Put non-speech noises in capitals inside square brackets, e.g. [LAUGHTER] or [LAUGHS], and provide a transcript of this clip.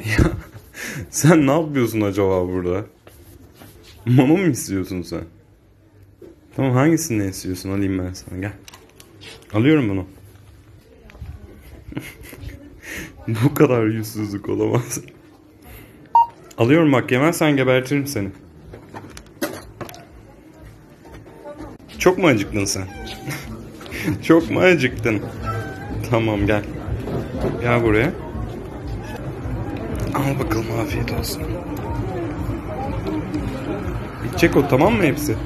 Ya sen ne yapıyorsun acaba burada? Mama mı istiyorsun sen? Tamam hangisini istiyorsun alayım ben sana gel. Alıyorum bunu. [LAUGHS] Bu kadar yüzsüzlük olamaz. Alıyorum bak yemezsen gebertirim seni. Çok mu acıktın sen? [LAUGHS] Çok mu acıktın? Tamam gel. Gel buraya. Al bakalım afiyet olsun. Bitecek o tamam mı hepsi?